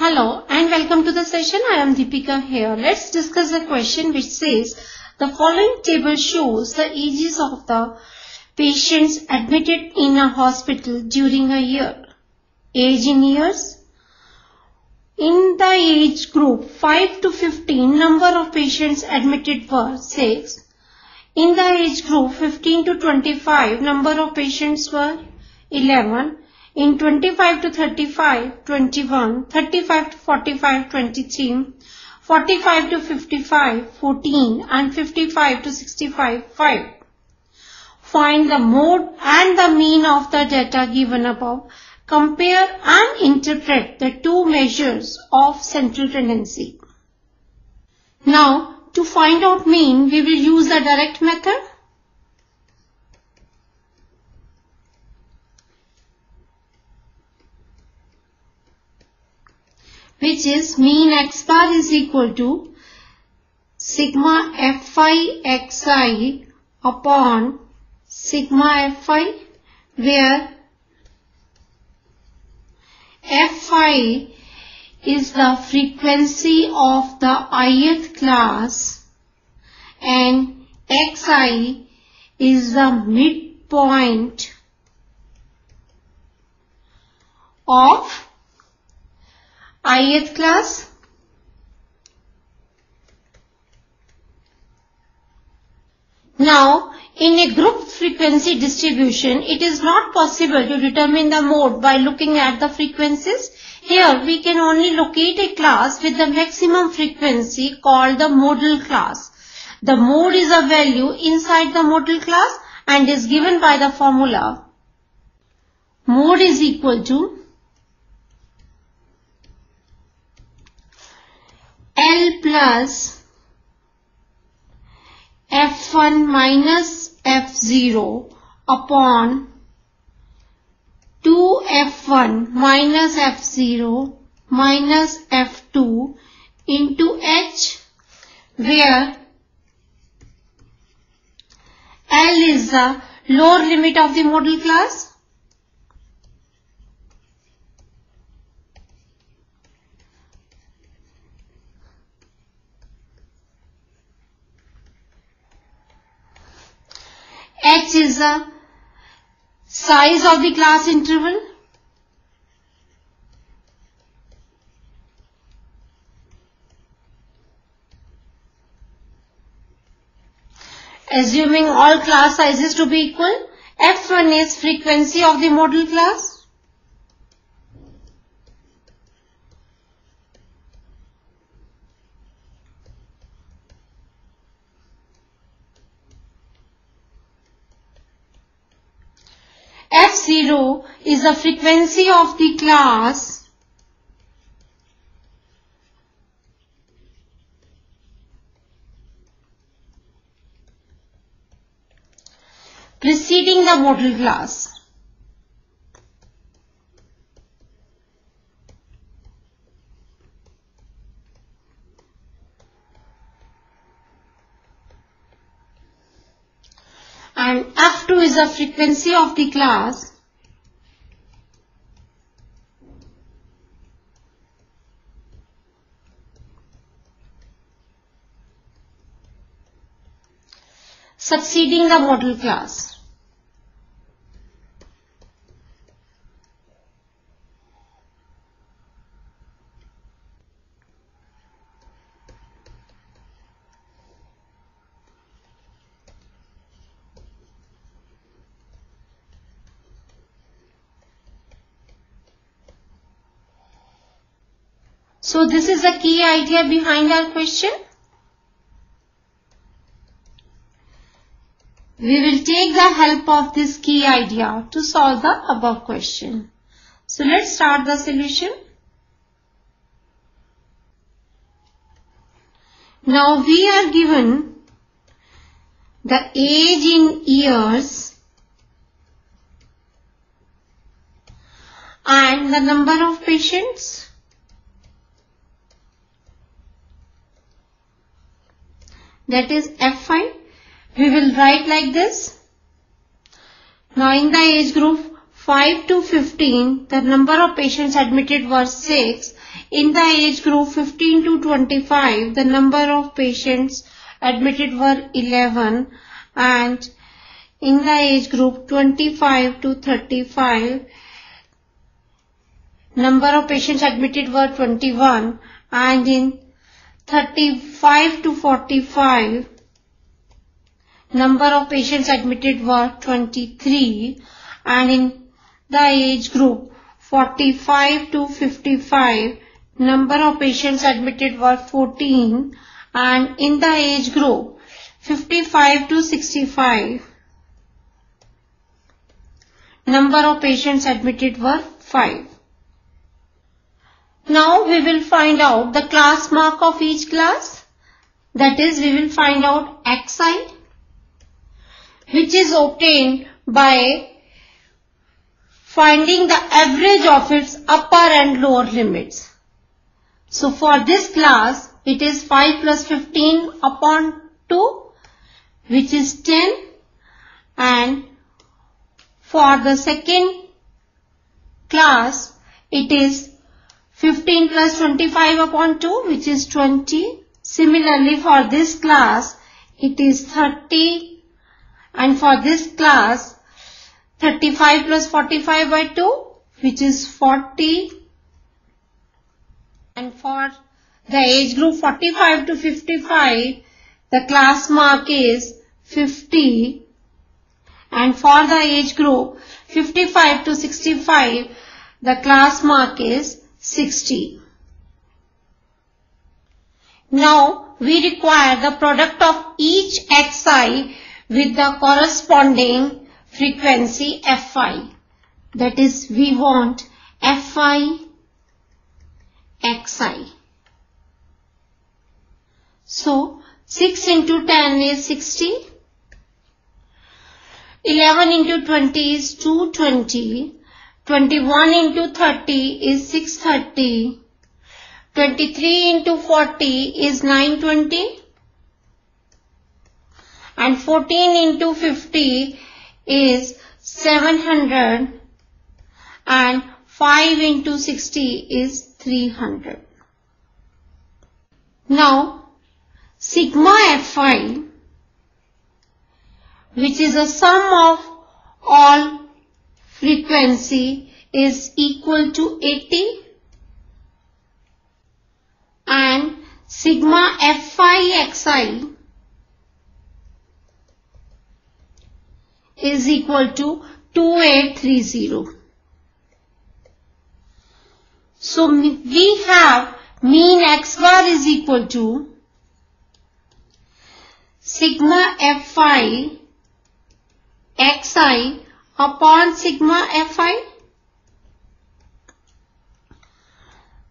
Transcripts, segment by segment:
Hello and welcome to the session. I am Deepika here. Let's discuss a question which says the following table shows the ages of the patients admitted in a hospital during a year. Age in years. In the age group 5 to 15, number of patients admitted were 6. In the age group 15 to 25, number of patients were 11. In 25 to 35, 21, 35 to 45, 23, 45 to 55, 14 and 55 to 65, 5. Find the mode and the mean of the data given above. Compare and interpret the two measures of central tendency. Now, to find out mean, we will use the direct method. Which is mean x bar is equal to sigma fi xi upon sigma fi where fi is the frequency of the ith class and xi is the midpoint of ith class Now, in a group frequency distribution, it is not possible to determine the mode by looking at the frequencies. Here, we can only locate a class with the maximum frequency called the modal class. The mode is a value inside the modal class and is given by the formula. Mode is equal to L plus F1 minus F0 upon 2F1 minus F0 minus F2 into H where L is the lower limit of the modal class H is the size of the class interval. Assuming all class sizes to be equal, F1 is frequency of the modal class. F0 is the frequency of the class preceding the modal class. and F2 is the frequency of the class succeeding the modal class. So this is the key idea behind our question. We will take the help of this key idea to solve the above question. So let's start the solution. Now we are given the age in years and the number of patients that is F5. We will write like this. Now in the age group 5 to 15, the number of patients admitted was 6 in the age group 15 to 25, the number of patients admitted were 11 and in the age group 25 to 35, number of patients admitted were 21 and in 35 to 45, number of patients admitted were 23 and in the age group 45 to 55 number of patients admitted were 14 and in the age group 55 to 65 number of patients admitted were 5. Now we will find out the class mark of each class. That is we will find out XI which is obtained by finding the average of its upper and lower limits. So for this class, it is 5 plus 15 upon 2, which is 10. And for the second class, it is 15 plus 25 upon 2, which is 20. Similarly, for this class, it is 30. And for this class, 35 plus 45 by 2 which is 40 and for the age group 45 to 55 the class mark is 50 and for the age group 55 to 65 the class mark is 60. Now we require the product of each xi with the corresponding frequency Fi. That is, we want Fi Xi. So, 6 into 10 is 60. 11 into 20 is 220. 21 into 30 is 630. 23 into 40 is 920. And 14 into 50 is 700 and 5 into 60 is 300. Now, sigma Fi, which is a sum of all frequency is equal to 80 and sigma Fi Xi is equal to 2830. So we have mean x bar is equal to sigma fi xi upon sigma fi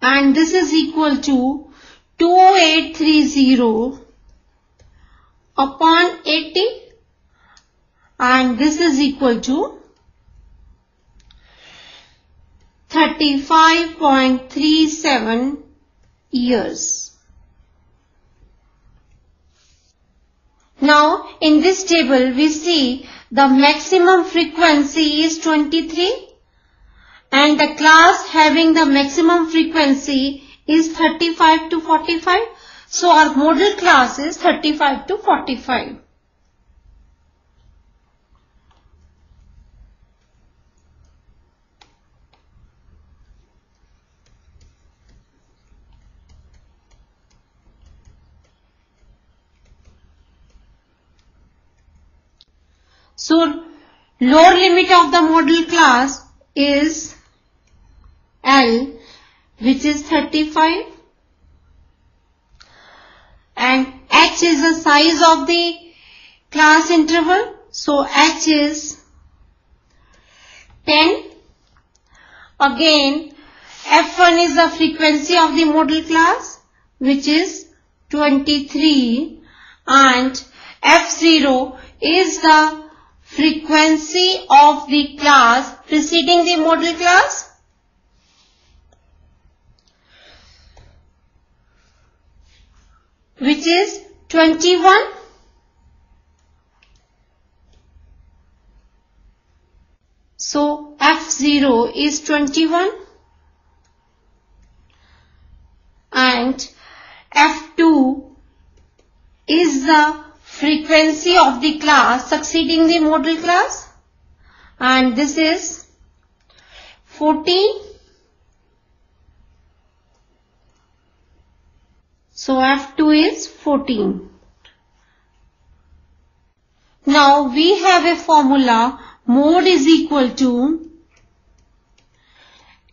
and this is equal to 2830 upon 80 and this is equal to 35.37 years. Now in this table we see the maximum frequency is 23 and the class having the maximum frequency is 35 to 45. So our modal class is 35 to 45. So lower limit of the modal class is L which is 35 and H is the size of the class interval. So H is 10. Again F1 is the frequency of the modal class which is 23 and F0 is the frequency of the class preceding the modal class? Which is 21. So F0 is 21 and F2 is the frequency of the class succeeding the modal class. And this is 14 so F2 is 14 now we have a formula mode is equal to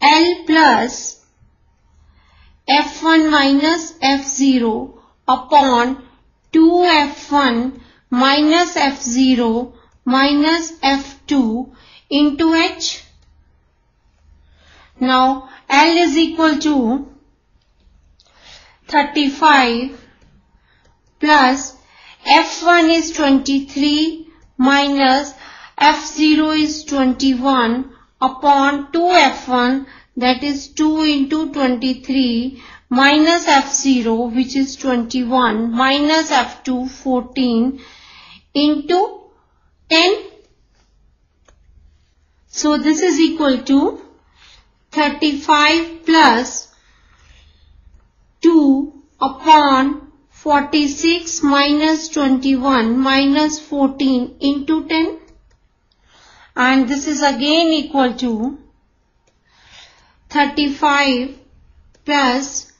L plus F1 minus F0 upon 2F1 minus F0 minus F2 into H. Now L is equal to 35 plus F1 is 23 minus F0 is 21 upon 2F1 that is 2 into 23 minus F0 which is 21 minus F2 14 into 10. So this is equal to 35 plus 2 upon 46 minus 21 minus 14 into 10 and this is again equal to 35 plus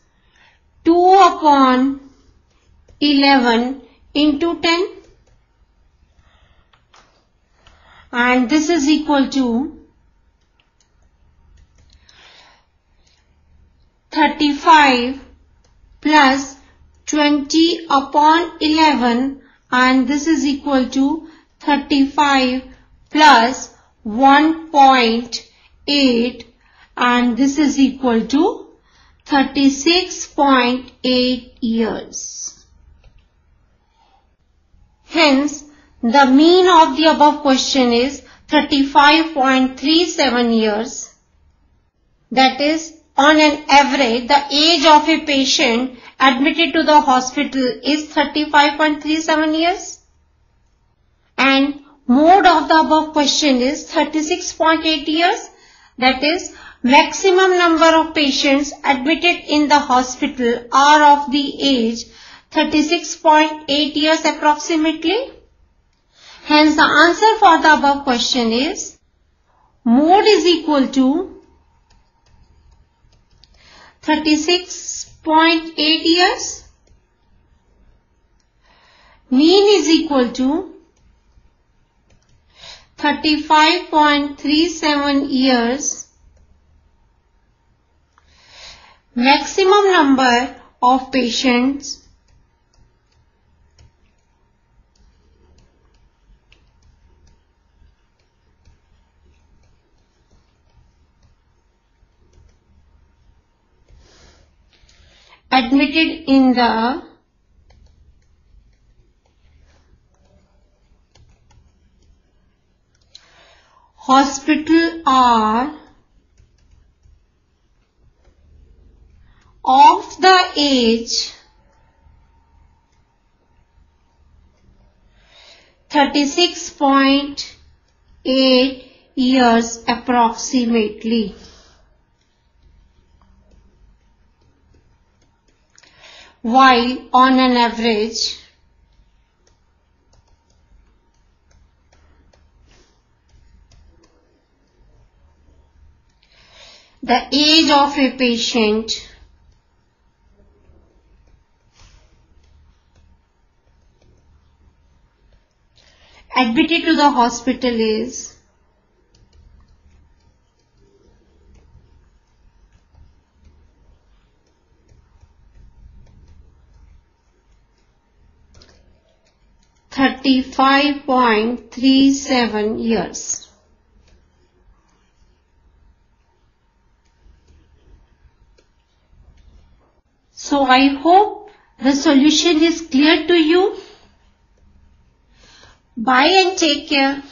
2 upon 11 into 10 and this is equal to 35 plus 20 upon 11 and this is equal to 35 plus 1.8 and this is equal to 36.8 years. Hence, the mean of the above question is 35.37 years. That is, on an average, the age of a patient admitted to the hospital is 35.37 years. And mode of the above question is 36.8 years. That is, maximum number of patients admitted in the hospital are of the age 36.8 years approximately. Hence the answer for the above question is mode is equal to 36.8 years. Mean is equal to 35.37 years. Maximum number of patients admitted in the hospital are of the age 36.8 years approximately. While on an average the age of a patient admitted to the hospital is Thirty-five point three seven years. So I hope the solution is clear to you. Bye and take care.